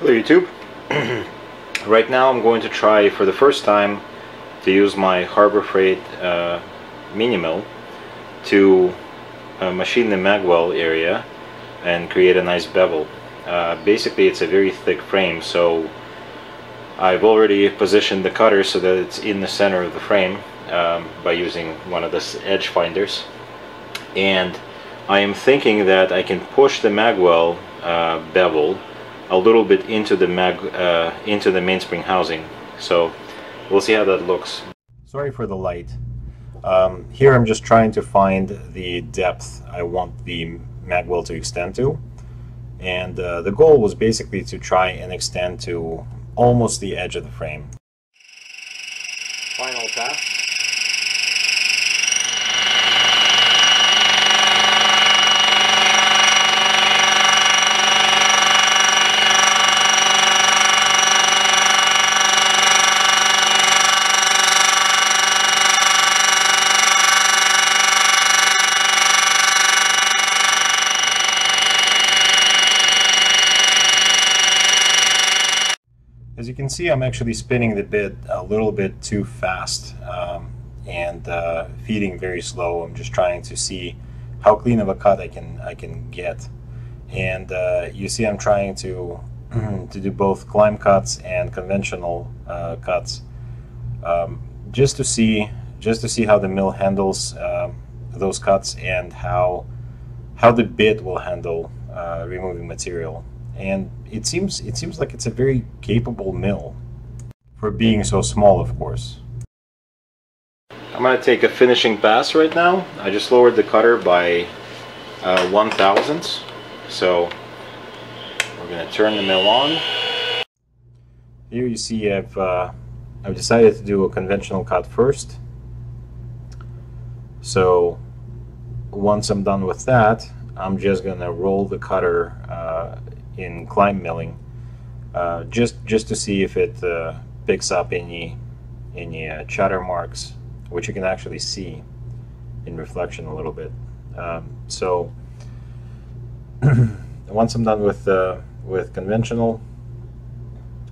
Hello YouTube. right now I'm going to try for the first time to use my Harbor Freight uh, mini mill to uh, machine the magwell area and create a nice bevel. Uh, basically it's a very thick frame so I've already positioned the cutter so that it's in the center of the frame um, by using one of the edge finders and I am thinking that I can push the magwell uh, bevel a little bit into the mag uh, into the mainspring housing. So we'll see how that looks. Sorry for the light. Um, here I'm just trying to find the depth I want the magwell to extend to. And uh, the goal was basically to try and extend to almost the edge of the frame. Final pass. As you can see, I'm actually spinning the bit a little bit too fast um, and uh, feeding very slow. I'm just trying to see how clean of a cut I can I can get. And uh, you see, I'm trying to to do both climb cuts and conventional uh, cuts, um, just to see just to see how the mill handles um, those cuts and how how the bit will handle uh, removing material and it seems it seems like it's a very capable mill for being so small of course. I'm going to take a finishing pass right now. I just lowered the cutter by uh, one thousandths so we're going to turn the mill on. Here you see I've, uh, I've decided to do a conventional cut first so once I'm done with that I'm just going to roll the cutter uh, in climb milling uh, just just to see if it uh, picks up any any uh, chatter marks which you can actually see in reflection a little bit. Um, so once I'm done with uh, with conventional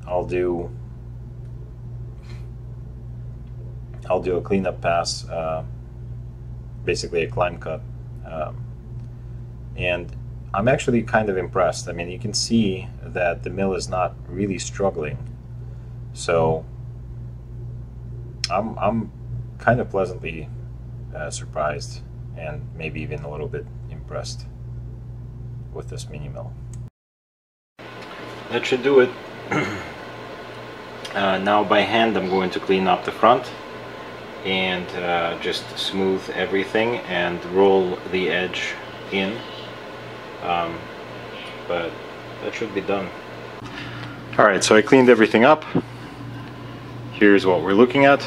I'll do I'll do a cleanup pass uh, basically a climb cut um, and I'm actually kind of impressed. I mean, you can see that the mill is not really struggling. So I'm, I'm kind of pleasantly uh, surprised and maybe even a little bit impressed with this mini mill. That should do it. uh, now by hand I'm going to clean up the front and uh, just smooth everything and roll the edge in um, but that should be done. Alright, so I cleaned everything up. Here's what we're looking at.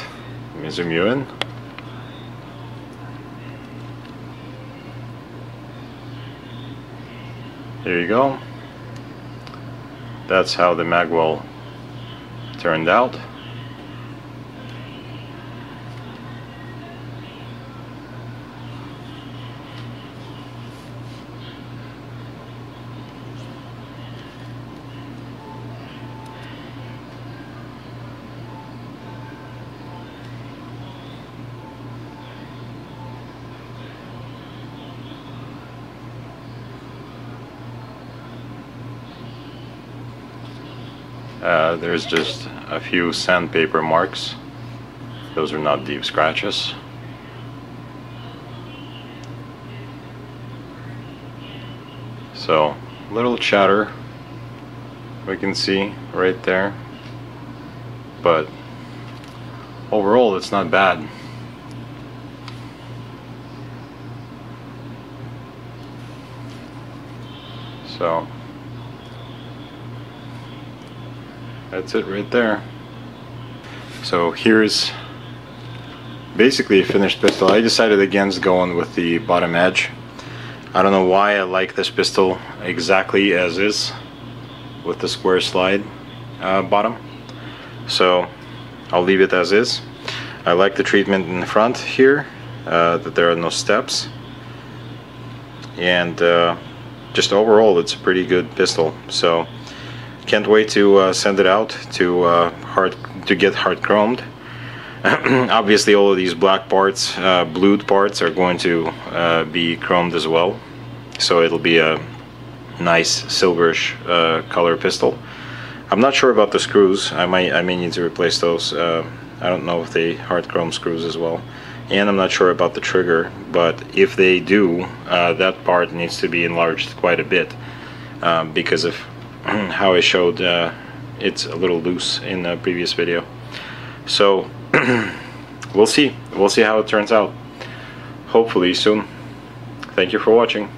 Let me zoom you in. There you go. That's how the magwell turned out. Uh, there's just a few sandpaper marks. Those are not deep scratches. So, little chatter we can see right there. But overall, it's not bad. So, that's it right there. So here's basically a finished pistol. I decided against going with the bottom edge. I don't know why I like this pistol exactly as is with the square slide uh, bottom. So I'll leave it as is. I like the treatment in front here uh, that there are no steps. And uh, just overall it's a pretty good pistol. So can't wait to uh, send it out to uh, hard to get hard chromed. Obviously, all of these black parts, uh, blued parts, are going to uh, be chromed as well, so it'll be a nice silverish uh, color pistol. I'm not sure about the screws. I might I may need to replace those. Uh, I don't know if they hard chrome screws as well, and I'm not sure about the trigger. But if they do, that part needs to be enlarged quite a bit um, because of how I showed uh, it's a little loose in the previous video. So we'll see. We'll see how it turns out. Hopefully soon. Thank you for watching.